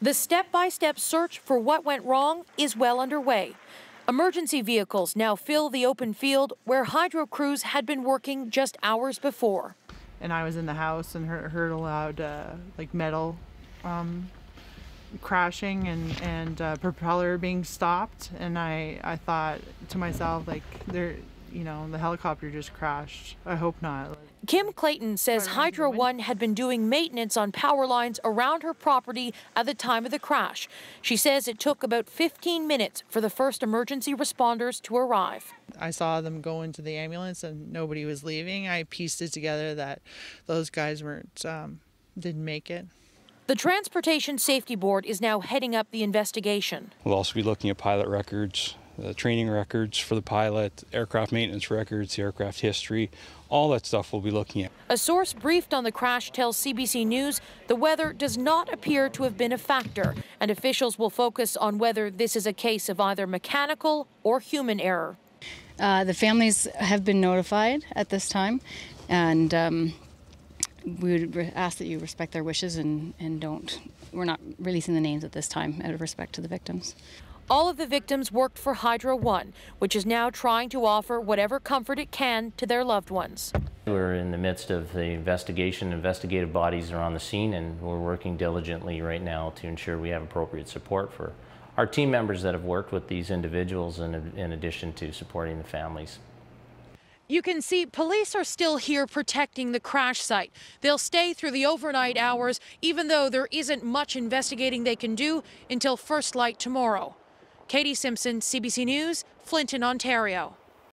The step by step search for what went wrong is well underway. Emergency vehicles now fill the open field where hydro crews had been working just hours before. And I was in the house and heard, heard a loud, uh, like metal um, crashing and and uh, propeller being stopped. And I I thought to myself like there, you know, the helicopter just crashed. I hope not. Kim Clayton says Hydro One had been doing maintenance on power lines around her property at the time of the crash. She says it took about 15 minutes for the first emergency responders to arrive. I saw them go into the ambulance and nobody was leaving. I pieced it together that those guys weren't um, didn't make it. The Transportation Safety Board is now heading up the investigation. We'll also be looking at pilot records, the training records for the pilot, aircraft maintenance records, the aircraft history, all that stuff we'll be looking at. A source briefed on the crash tells CBC News the weather does not appear to have been a factor, and officials will focus on whether this is a case of either mechanical or human error. Uh, the families have been notified at this time, and um, we would re- ask that you respect their wishes and, and don't. We're not releasing the names at this time out of respect to the victims. All of the victims worked for Hydro One, which is now trying to offer whatever comfort it can to their loved ones. We're in the midst of the investigation. Investigative bodies are on the scene, and we're working diligently right now to ensure we have appropriate support for our team members that have worked with these individuals, in, in addition to supporting the families. You can see police are still here protecting the crash site. They'll stay through the overnight hours, even though there isn't much investigating they can do until first light tomorrow. Katie Simpson, CBC News, Flinton, Ontario.